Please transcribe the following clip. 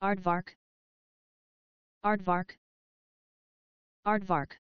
Aardvark. Aardvark. Aardvark.